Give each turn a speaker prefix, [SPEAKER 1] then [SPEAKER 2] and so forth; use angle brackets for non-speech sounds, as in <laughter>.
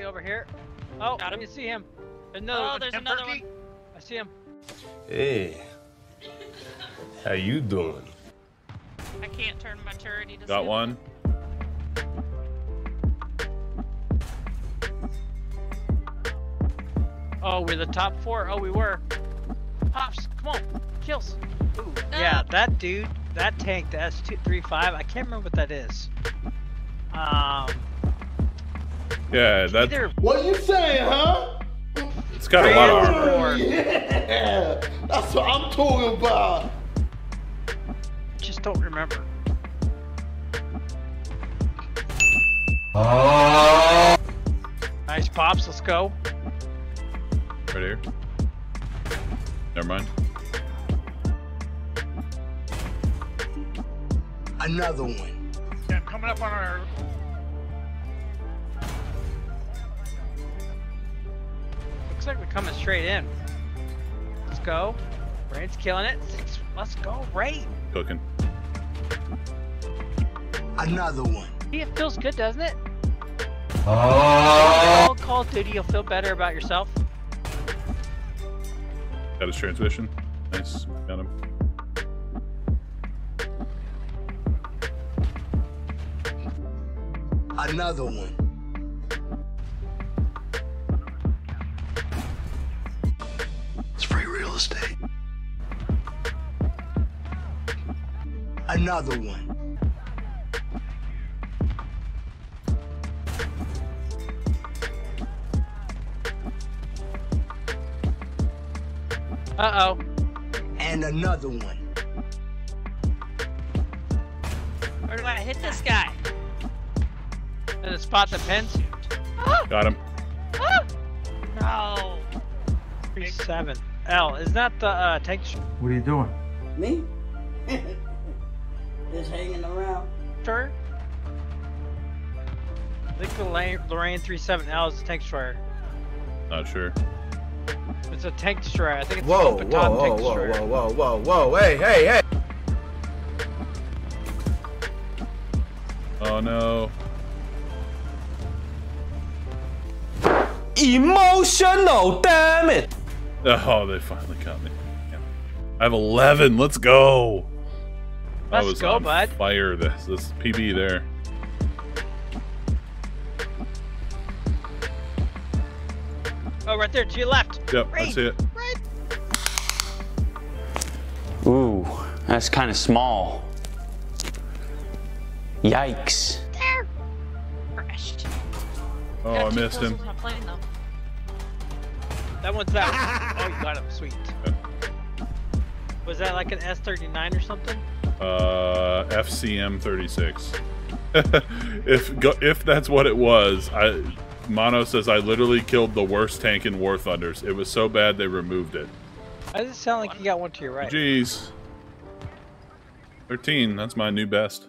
[SPEAKER 1] Joey over here. Oh,
[SPEAKER 2] Got
[SPEAKER 1] I
[SPEAKER 2] him.
[SPEAKER 1] can see him. Another
[SPEAKER 2] Oh,
[SPEAKER 1] one.
[SPEAKER 2] there's
[SPEAKER 1] Tim
[SPEAKER 2] another
[SPEAKER 1] Burkey.
[SPEAKER 2] one.
[SPEAKER 1] I see him.
[SPEAKER 3] Hey, how you doing?
[SPEAKER 2] I can't turn my turret. He doesn't
[SPEAKER 4] Got
[SPEAKER 2] have-
[SPEAKER 4] one.
[SPEAKER 1] Oh, we're the top four. Oh, we were. Pops, come on, kills. Ooh, yeah, uh. that dude, that tank, the S235. I can't remember what that is.
[SPEAKER 4] Yeah, that's.
[SPEAKER 1] either
[SPEAKER 5] What you saying, huh?
[SPEAKER 4] it's got a lot of armor.
[SPEAKER 5] Yeah, that's what I'm talking about.
[SPEAKER 1] just don't remember. Oh. Nice pops. Let's go.
[SPEAKER 4] Right here. Never mind.
[SPEAKER 5] Another one.
[SPEAKER 1] Yeah, coming up on our. Looks like we're coming straight in. Let's go. Rain's killing it. Six. Let's go, Rain.
[SPEAKER 4] Cooking.
[SPEAKER 5] Another one.
[SPEAKER 1] See, it feels good, doesn't it? Oh. Call of Duty, you'll feel better about yourself.
[SPEAKER 4] Got his transmission. Nice. Got him.
[SPEAKER 5] Another one. Estate. Another one.
[SPEAKER 1] Uh oh.
[SPEAKER 5] And another one.
[SPEAKER 2] Where do I hit this guy?
[SPEAKER 1] In the spot that pins.
[SPEAKER 4] Got him.
[SPEAKER 2] No.
[SPEAKER 1] Three seven. L, is that the uh, tank
[SPEAKER 6] What are you doing?
[SPEAKER 7] Me? <laughs> Just hanging around.
[SPEAKER 1] destroyer? I think the Lorraine, Lorraine 37L is a tank destroyer.
[SPEAKER 4] Not sure.
[SPEAKER 1] It's a tank destroyer. I think it's
[SPEAKER 3] Whoa,
[SPEAKER 1] a
[SPEAKER 3] whoa,
[SPEAKER 1] Baton
[SPEAKER 3] whoa,
[SPEAKER 1] tank
[SPEAKER 3] whoa,
[SPEAKER 1] destroyer.
[SPEAKER 3] whoa, whoa, whoa, whoa, hey, hey, hey!
[SPEAKER 4] Oh no.
[SPEAKER 3] Emotional, damn it!
[SPEAKER 4] Oh, they finally got me. Damn. I have 11. Let's go.
[SPEAKER 1] Let's
[SPEAKER 4] was
[SPEAKER 1] go,
[SPEAKER 4] on
[SPEAKER 1] bud.
[SPEAKER 4] Fire this this PB there.
[SPEAKER 1] Oh, right there to your left.
[SPEAKER 4] Yep, I see it.
[SPEAKER 8] Ooh, that's kind of small. Yikes.
[SPEAKER 2] There. Crashed.
[SPEAKER 4] Oh, I missed
[SPEAKER 2] those
[SPEAKER 4] him.
[SPEAKER 1] That one's that. Oh, you got him. Sweet. Was that like an S39 or something?
[SPEAKER 4] Uh, FCM 36. <laughs> if go, if that's what it was, I Mono says I literally killed the worst tank in War Thunders. It was so bad they removed it.
[SPEAKER 1] Why does it sound like you got one to your right?
[SPEAKER 4] Jeez. 13, that's my new best.